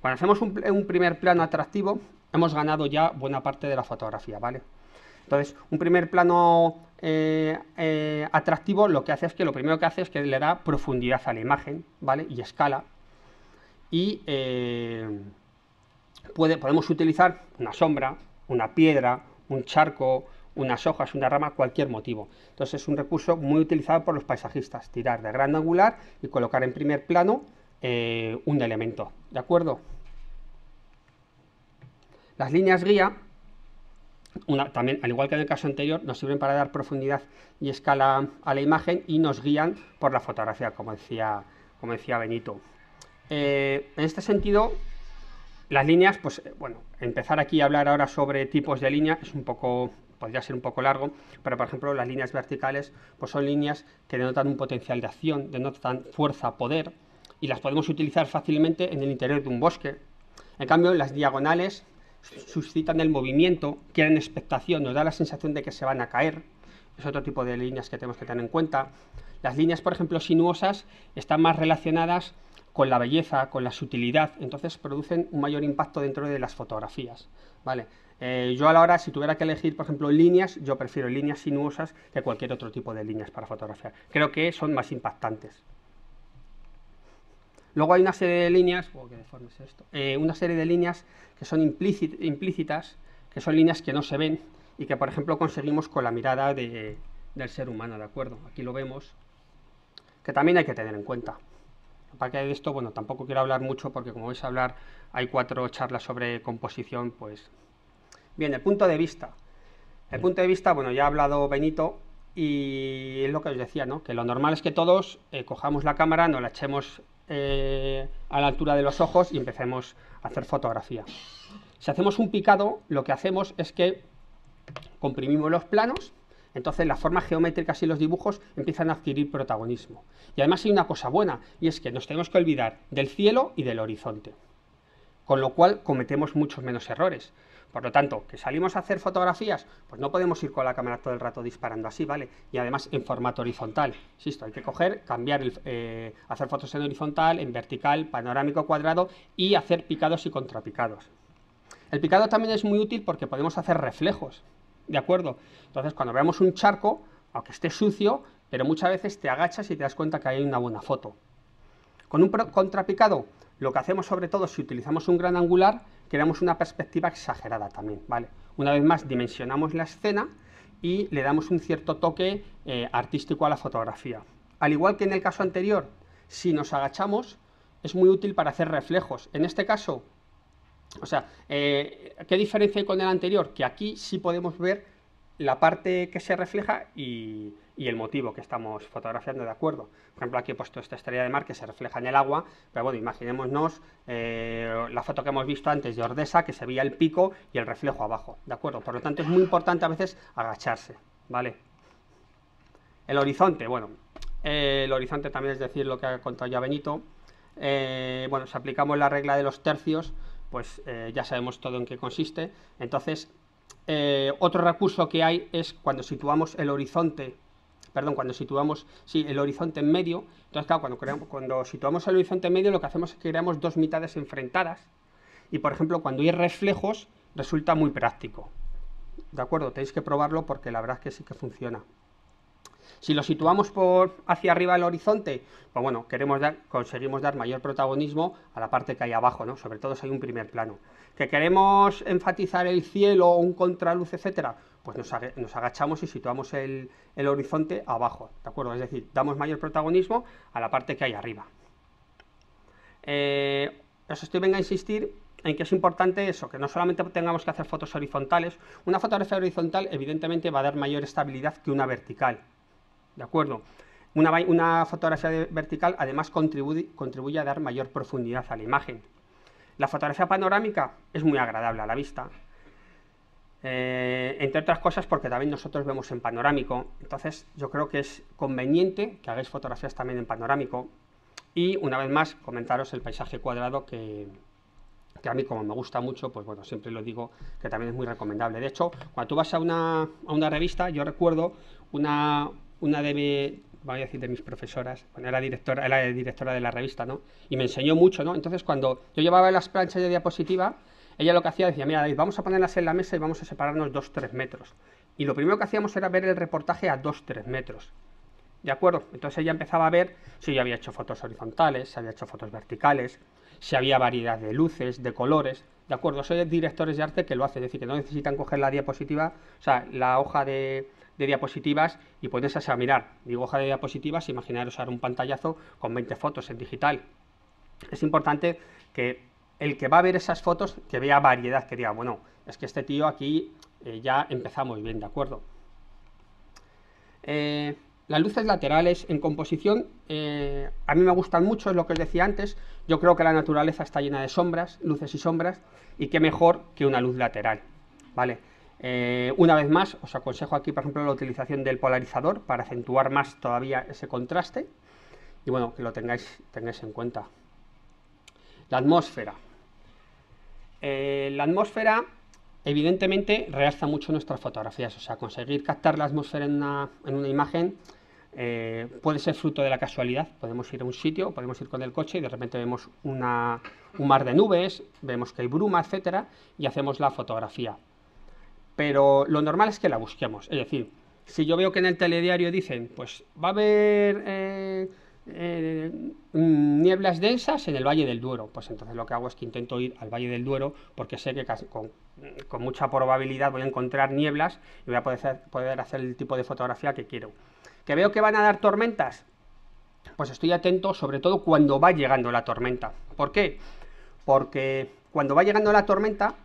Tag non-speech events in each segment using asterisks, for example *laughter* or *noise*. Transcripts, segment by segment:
Cuando hacemos un, primer plano atractivo, hemos ganado ya buena parte de la fotografía, ¿vale? Entonces, un primer plano eh, eh, atractivo lo que hace es que lo primero que hace es que le da profundidad a la imagen, ¿vale? Y escala. Y eh, puede, podemos utilizar una sombra, una piedra, un charco, unas hojas, una rama, cualquier motivo. Entonces es un recurso muy utilizado por los paisajistas, tirar de gran angular y colocar en primer plano eh, un elemento, ¿de acuerdo? Las líneas guía, también, al igual que en el caso anterior, nos sirven para dar profundidad y escala a la imagen y nos guían por la fotografía, como decía, como decía Benito. Eh, en este sentido, las líneas, pues eh, bueno, empezar aquí a hablar ahora sobre tipos de línea es un poco podría ser un poco largo, pero por ejemplo las líneas verticales pues son líneas que denotan un potencial de acción, denotan fuerza, poder, y las podemos utilizar fácilmente en el interior de un bosque. En cambio, las diagonales suscitan el movimiento, crean expectación, nos da la sensación de que se van a caer. Es otro tipo de líneas que tenemos que tener en cuenta. Las líneas, por ejemplo, sinuosas están más relacionadas con la belleza, con la sutilidad, entonces producen un mayor impacto dentro de las fotografías. ¿vale? Eh, yo a la hora, si tuviera que elegir, por ejemplo, líneas, yo prefiero líneas sinuosas que cualquier otro tipo de líneas para fotografiar. Creo que son más impactantes. Luego hay una serie de líneas, oh, esto? Eh, una serie de líneas que son implícitas, que son líneas que no se ven y que, por ejemplo, conseguimos con la mirada del ser humano, ¿de acuerdo? Aquí lo vemos, que también hay que tener en cuenta. Aparte de esto, bueno, tampoco quiero hablar mucho porque como vais a hablar, hay cuatro charlas sobre composición, pues... Bien, el punto de vista. El punto de vista, bueno, ya ha hablado Benito y es lo que os decía, ¿no? Que lo normal es que todos eh, cojamos la cámara, nos la echemos eh, a la altura de los ojos y empecemos a hacer fotografía. Si hacemos un picado, lo que hacemos es que comprimimos los planos entonces las formas geométricas y los dibujos empiezan a adquirir protagonismo. Y además hay una cosa buena, y es que nos tenemos que olvidar del cielo y del horizonte. Con lo cual cometemos muchos menos errores. Por lo tanto, que salimos a hacer fotografías, pues no podemos ir con la cámara todo el rato disparando así, ¿vale? Y además en formato horizontal. Insisto, hay que coger, cambiar, el, eh, hacer fotos en horizontal, en vertical, panorámico, cuadrado y hacer picados y contrapicados. El picado también es muy útil porque podemos hacer reflejos. ¿de acuerdo? Entonces, cuando veamos un charco, aunque esté sucio, pero muchas veces te agachas y te das cuenta que hay una buena foto. Con un contrapicado, lo que hacemos sobre todo si utilizamos un gran angular, creamos una perspectiva exagerada también, ¿vale? Una vez más, dimensionamos la escena y le damos un cierto toque eh, artístico a la fotografía. Al igual que en el caso anterior, si nos agachamos, es muy útil para hacer reflejos. En este caso, o sea, eh, ¿qué diferencia hay con el anterior? Que aquí sí podemos ver la parte que se refleja y, el motivo que estamos fotografiando, ¿de acuerdo? Por ejemplo, aquí he puesto esta estrella de mar que se refleja en el agua, pero bueno, imaginémonos eh, la foto que hemos visto antes de Ordesa, que se veía el pico y el reflejo abajo, ¿de acuerdo? Por lo tanto, es muy importante a veces agacharse, ¿vale? El horizonte, bueno, eh, el horizonte también es decir lo que ha contado ya Benito. bueno, si aplicamos la regla de los tercios, pues eh, ya sabemos todo en qué consiste. Entonces, eh, otro recurso que hay es cuando situamos el horizonte, perdón, cuando situamos, sí, el horizonte en medio. Entonces, claro, cuando, creamos, cuando situamos el horizonte en medio, lo que hacemos es que creamos dos mitades enfrentadas. Y, por ejemplo, cuando hay reflejos, resulta muy práctico. ¿De acuerdo? Tenéis que probarlo porque la verdad es que sí que funciona. Si lo situamos por hacia arriba del horizonte, pues bueno, queremos dar, conseguimos dar mayor protagonismo a la parte que hay abajo, ¿no? Sobre todo si hay un primer plano. Que queremos enfatizar el cielo, un contraluz, etcétera, pues nos, agachamos y situamos el, horizonte abajo, ¿de acuerdo? Es decir, damos mayor protagonismo a la parte que hay arriba. Eh, os estoy venga a insistir en que es importante eso, que no solamente tengamos que hacer fotos horizontales, una fotografía horizontal evidentemente va a dar mayor estabilidad que una vertical, ¿de acuerdo? Una, fotografía vertical además contribuye, a dar mayor profundidad a la imagen. La fotografía panorámica es muy agradable a la vista, eh, entre otras cosas porque también nosotros vemos en panorámico, entonces yo creo que es conveniente que hagáis fotografías también en panorámico y una vez más comentaros el paisaje cuadrado que, que a mí como me gusta mucho, pues bueno, siempre lo digo que también es muy recomendable. De hecho, cuando tú vas a una, a una revista, yo recuerdo una, una de, voy a decir de mis profesoras, bueno, era directora, era directora de la revista, ¿no? Y me enseñó mucho, ¿no? Entonces cuando yo llevaba las planchas de diapositiva, ella lo que hacía decía, mira, David, vamos a ponerlas en la mesa y vamos a separarnos 2-3 metros. Y lo primero que hacíamos era ver el reportaje a 2-3 metros. ¿De acuerdo? Entonces ella empezaba a ver si yo había hecho fotos horizontales, si había hecho fotos verticales, si había variedad de luces, de colores. ¿De acuerdo? Soy directores de arte que lo hacen, es decir, que no necesitan coger la diapositiva, o sea, la hoja de, diapositivas y ponerse a mirar. Digo hoja de diapositivas, imaginaros ahora un pantallazo con 20 fotos en digital. Es importante que el que va a ver esas fotos, que vea variedad, que diga, bueno, es que este tío aquí eh, ya empezamos bien, ¿de acuerdo? Eh, las luces laterales en composición eh, a mí me gustan mucho, es lo que os decía antes. Yo creo que la naturaleza está llena de sombras, luces y sombras, y qué mejor que una luz lateral. ¿vale? Eh, una vez más, os aconsejo aquí, por ejemplo, la utilización del polarizador para acentuar más todavía ese contraste. Y bueno, que lo tengáis, tengáis en cuenta. La atmósfera. Eh, la atmósfera evidentemente realza mucho nuestras fotografías, o sea, conseguir captar la atmósfera en una, en una imagen eh, puede ser fruto de la casualidad. Podemos ir a un sitio, podemos ir con el coche y de repente vemos un mar de nubes, vemos que hay bruma, etcétera, y hacemos la fotografía. Pero lo normal es que la busquemos. Es decir, si yo veo que en el telediario dicen, pues va a haber eh, eh, nieblas densas en el Valle del Duero, pues entonces lo que hago es que intento ir al Valle del Duero porque sé que con, mucha probabilidad voy a encontrar nieblas y voy a poder hacer el tipo de fotografía que quiero. ¿Que veo que van a dar tormentas? Pues estoy atento sobre todo cuando va llegando la tormenta. ¿Por qué? Porque cuando va llegando la tormenta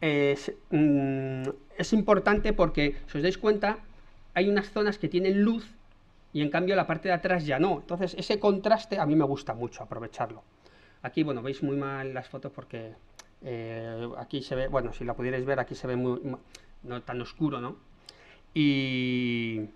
mm, es importante porque, si os dais cuenta, hay unas zonas que tienen luz y en cambio la parte de atrás ya no. Entonces ese contraste a mí me gusta mucho aprovecharlo. Aquí, bueno, veis muy mal las fotos porque eh, aquí se ve, bueno, si la pudierais ver, aquí se ve muy, no tan oscuro, ¿no? Y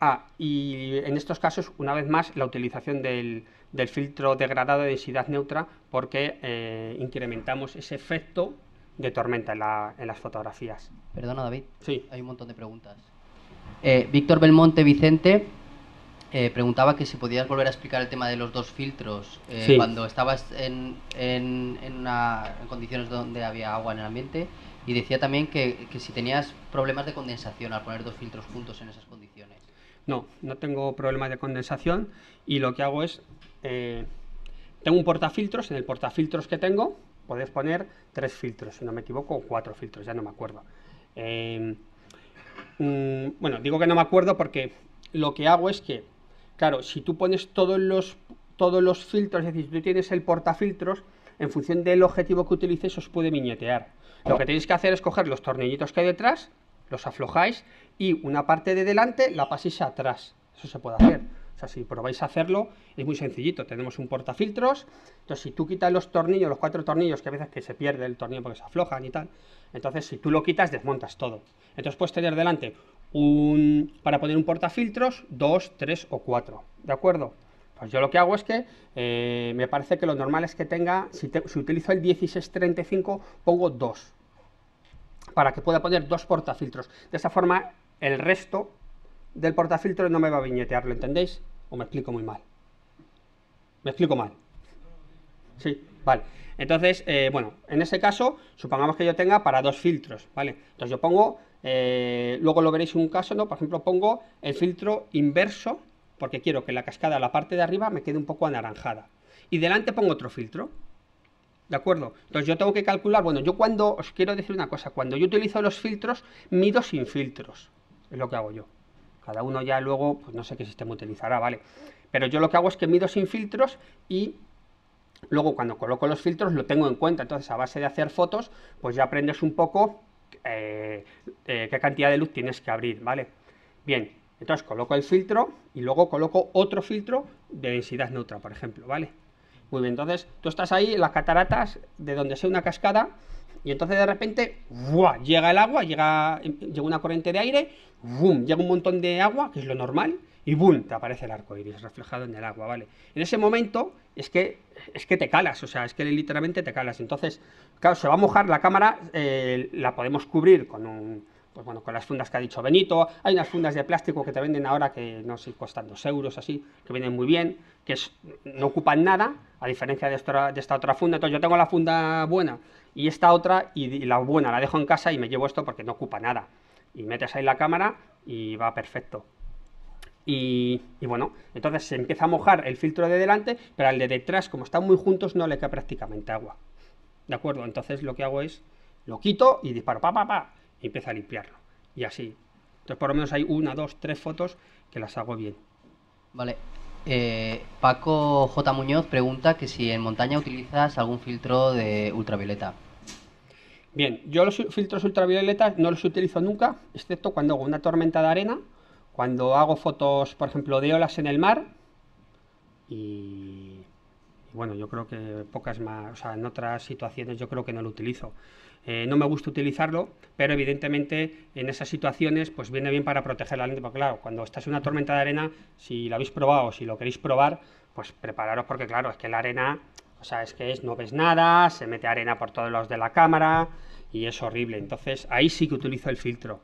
Ah, y en estos casos, una vez más, la utilización del, filtro degradado de densidad neutra porque eh, incrementamos ese efecto de tormenta en, las fotografías. Perdona, David. Sí. Hay un montón de preguntas. Eh, Víctor Belmonte Vicente eh, preguntaba que si podías volver a explicar el tema de los dos filtros cuando estabas en, en, condiciones donde había agua en el ambiente y decía también que, que si tenías problemas de condensación al poner dos filtros juntos en esas condiciones. No, no tengo problemas de condensación y lo que hago es, eh, tengo un portafiltros, en el portafiltros que tengo puedes poner tres filtros, si no me equivoco, o cuatro filtros, ya no me acuerdo. Eh, mm, bueno, digo que no me acuerdo porque lo que hago es que, claro, si tú pones todos los, todos los filtros, es decir, si tú tienes el portafiltros, en función del objetivo que utilices os puede viñetear. Lo que tenéis que hacer es coger los tornillitos que hay detrás, los aflojáis y una parte de delante la paséis atrás. Eso se puede hacer. O sea, si probáis a hacerlo, es muy sencillito. Tenemos un portafiltros. Entonces, si tú quitas los tornillos, los cuatro tornillos, que a veces que se pierde el tornillo porque se aflojan y tal, entonces si tú lo quitas, desmontas todo. Entonces puedes tener delante un para poner un portafiltros, dos, tres o cuatro. ¿De acuerdo? Pues yo lo que hago es que eh, me parece que lo normal es que tenga, si, utilizo el 1635, pongo dos para que pueda poner dos portafiltros. De esa forma, el resto del portafiltro no me va a viñetear, ¿lo entendéis? ¿O me explico muy mal? ¿Me explico mal? Sí, vale. Entonces, eh, bueno, en ese caso, supongamos que yo tenga para dos filtros, ¿vale? Entonces yo pongo, eh, luego lo veréis en un caso, ¿no? Por ejemplo, pongo el filtro inverso, porque quiero que la cascada, la parte de arriba, me quede un poco anaranjada. Y delante pongo otro filtro, ¿De acuerdo? Entonces yo tengo que calcular, bueno, yo cuando, os quiero decir una cosa, cuando yo utilizo los filtros, mido sin filtros. Es lo que hago yo. Cada uno ya luego, pues no sé qué sistema utilizará, ¿vale? Pero yo lo que hago es que mido sin filtros y luego cuando coloco los filtros lo tengo en cuenta. Entonces a base de hacer fotos, pues ya aprendes un poco eh, eh, qué cantidad de luz tienes que abrir, ¿vale? Bien, entonces coloco el filtro y luego coloco otro filtro de densidad neutra, por ejemplo, ¿vale? Muy bien, entonces tú estás ahí en las cataratas de donde sea una cascada y entonces de repente llega el agua, llega, llega una corriente de aire, llega un montón de agua, que es lo normal, y ¡bum! te aparece el arco iris reflejado en el agua, ¿vale? En ese momento es que, es que te calas, o sea, es que literalmente te calas. Entonces, claro, se va a mojar la cámara, eh, la podemos cubrir con un, pues bueno, con las fundas que ha dicho Benito. Hay unas fundas de plástico que te venden ahora que no sé, cuestan dos euros así, que vienen muy bien, que no ocupan nada, a diferencia de esta, de esta otra funda. Entonces yo tengo la funda buena y esta otra, y, la buena la dejo en casa y me llevo esto porque no ocupa nada. Y metes ahí la cámara y va perfecto. Y, y, bueno, entonces se empieza a mojar el filtro de delante, pero al de detrás, como están muy juntos, no le cae prácticamente agua. ¿De acuerdo? Entonces lo que hago es, lo quito y disparo, pa, pa, pa, y empieza a limpiarlo. Y así. Entonces por lo menos hay una, dos, tres fotos que las hago bien. Vale. Eh, Paco J. Muñoz pregunta que si en montaña utilizas algún filtro de ultravioleta. Bien, yo los filtros ultravioleta no los utilizo nunca, excepto cuando hago una tormenta de arena, cuando hago fotos, por ejemplo, de olas en el mar y, bueno, yo creo que pocas más, o sea, en otras situaciones yo creo que no lo utilizo. Eh, no me gusta utilizarlo, pero evidentemente en esas situaciones pues viene bien para proteger la lente, porque claro, cuando estás en una tormenta de arena, si la habéis probado, si lo queréis probar, pues prepararos porque claro, es que la arena, o sea, es que es, no ves nada, se mete arena por todos lados de la cámara y es horrible. Entonces ahí sí que utilizo el filtro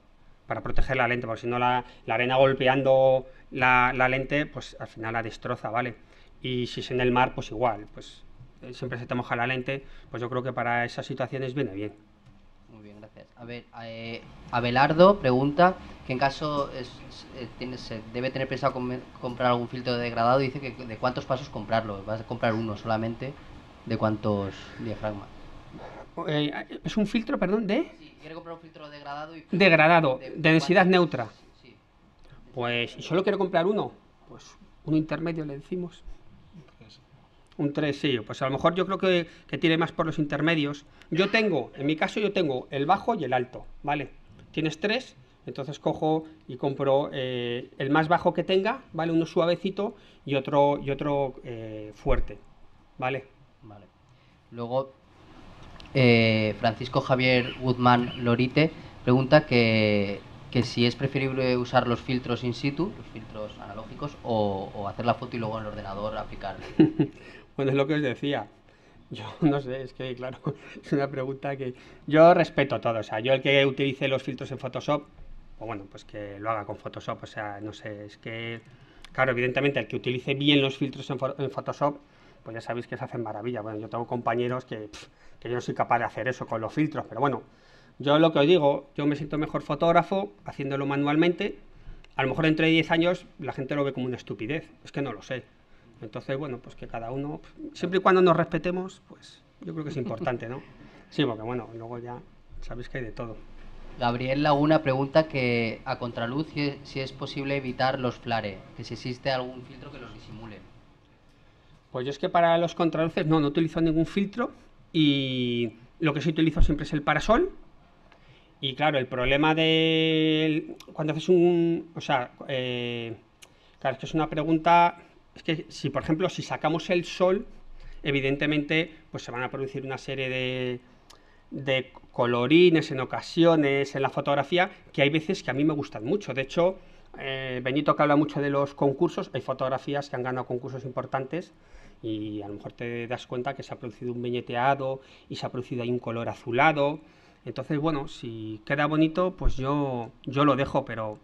para proteger la lente, porque si no la, arena golpeando la, la, lente, pues al final la destroza, ¿vale? Y si es en el mar, pues igual, pues siempre se te moja la lente, pues yo creo que para esas situaciones viene bien. Muy bien, gracias. A ver, eh, Abelardo pregunta que en caso es, eh, se debe tener pensado comprar algún filtro de degradado, dice que de cuántos pasos comprarlo. Vas a comprar uno solamente, de cuántos diafragmas. Eh, es un filtro, perdón, de... Sí, quiere comprar un filtro degradado. Y degradado, de, densidad neutra. Sí. Pues, solo quiero comprar uno? Pues uno intermedio le decimos. Un 3, sí. Pues a lo mejor yo creo que, que, tiene más por los intermedios. Yo tengo, en mi caso yo tengo el bajo y el alto, ¿vale? Tienes tres, entonces cojo y compro eh, el más bajo que tenga, ¿vale? Uno suavecito y otro, y otro eh, fuerte, ¿vale? Vale. Luego, eh, Francisco Javier Guzmán Lorite pregunta que, que, si es preferible usar los filtros in situ, los filtros analógicos, o, o hacer la foto y luego en el ordenador aplicar. *laughs* Bueno, es lo que os decía. *laughs* Yo no sé, es que claro, *laughs* es una pregunta que yo respeto todo. O sea, yo el que utilice los filtros en Photoshop, pues bueno, pues que lo haga con Photoshop. O sea, no sé, es que, claro, evidentemente el que utilice bien los filtros en, Photoshop, pues ya sabéis que se hacen maravilla. Bueno, yo tengo compañeros que, que yo no soy capaz de hacer eso con los filtros, pero bueno, yo lo que os digo, yo me siento mejor fotógrafo haciéndolo manualmente. A lo mejor entre 10 años la gente lo ve como una estupidez, es que no lo sé. Entonces, bueno, pues que cada uno, siempre y cuando nos respetemos, pues yo creo que es importante, ¿no? *laughs* Sí, porque bueno, luego ya sabéis que hay de todo. Gabriel Laguna pregunta que a contraluz si, es posible evitar los flares, que si existe algún filtro que los disimule. Pues yo es que para los contraluces no, no utilizo ningún filtro y lo que sí utilizo siempre es el parasol. Y claro, el problema de cuando haces un, o sea, eh, claro, es que es una pregunta es que si, por ejemplo, si sacamos el sol, evidentemente, pues se van a producir una serie de, de colorines en ocasiones en la fotografía que hay veces que a mí me gustan mucho. De hecho, eh, Benito que habla mucho de los concursos, hay fotografías que han ganado concursos importantes y a lo mejor te das cuenta que se ha producido un viñeteado y se ha producido ahí un color azulado. Entonces, bueno, si queda bonito, pues yo, yo lo dejo, pero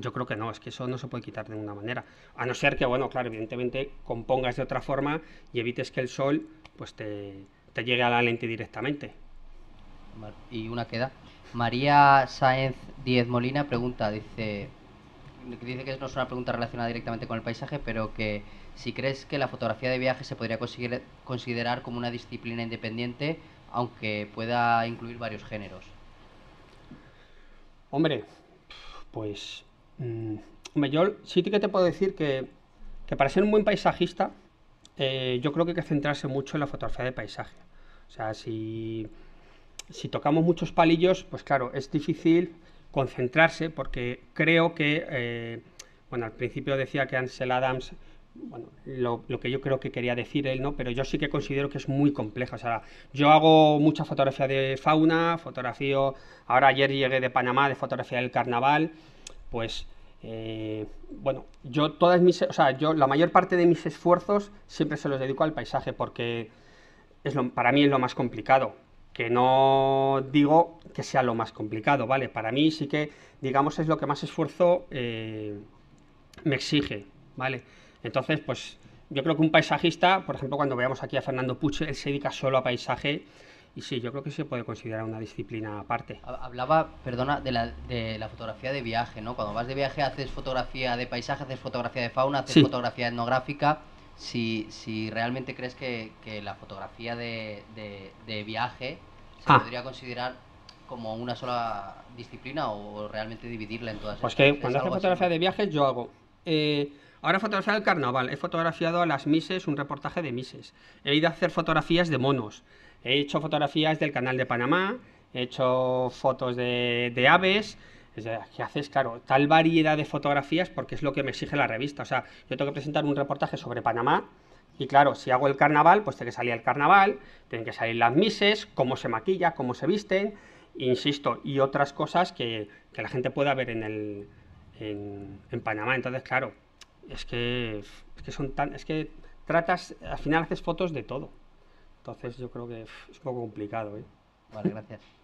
yo creo que no, es que eso no se puede quitar de ninguna manera. A no ser que, bueno, claro, evidentemente compongas de otra forma y evites que el sol pues te, llegue a la lente directamente. Y una queda. María Sáenz Díez Molina pregunta, dice, dice que no es una pregunta relacionada directamente con el paisaje, pero que si crees que la fotografía de viaje se podría conseguir, considerar como una disciplina independiente, aunque pueda incluir varios géneros. Hombre, pues Mm, yo sí que te puedo decir que, para ser un buen paisajista, eh, yo creo que hay que centrarse mucho en la fotografía de paisaje. O sea, si, tocamos muchos palillos, pues claro, es difícil concentrarse porque creo que, eh, bueno, al principio decía que Ansel Adams, bueno, lo, lo, que yo creo que quería decir él, ¿no? Pero yo sí que considero que es muy compleja. O sea, yo hago mucha fotografía de fauna, fotografío, ahora ayer llegué de Panamá de fotografía del carnaval, pues eh, bueno, yo todas mis, o sea, yo la mayor parte de mis esfuerzos siempre se los dedico al paisaje porque es lo, para mí es lo más complicado. que no digo que sea lo más complicado, ¿vale? Para mí sí que, digamos, es lo que más esfuerzo eh, me exige, ¿vale? Entonces, pues yo creo que un paisajista, por ejemplo, cuando veamos aquí a Fernando Puche, él se dedica solo a paisaje y sí, yo creo que se puede considerar una disciplina aparte. Hablaba, perdona, de la, de la fotografía de viaje, ¿no? Cuando vas de viaje haces fotografía de paisaje, haces fotografía de fauna, haces fotografía etnográfica. Si, si realmente crees que, que la fotografía de, de, viaje se ah. podría considerar como una sola disciplina o realmente dividirla en todas Pues que cuando haces fotografía de viajes yo hago... Eh, Ahora he fotografiado el carnaval, he fotografiado a las Mises, un reportaje de Mises. He ido a hacer fotografías de monos. He hecho fotografías del canal de Panamá, he hecho fotos de, aves. ¿Qué haces? Claro, tal variedad de fotografías porque es lo que me exige la revista. O sea, yo tengo que presentar un reportaje sobre Panamá y claro, si hago el carnaval, pues tiene que salir el carnaval, tienen que salir las mises, cómo se maquilla, cómo se visten, insisto, y otras cosas que, la gente pueda ver en, el, en, Panamá. Entonces, claro, es que, es que son tan, es que tratas, al final haces fotos de todo. Entonces yo creo que es un poco complicado. ¿eh? Vale, gracias.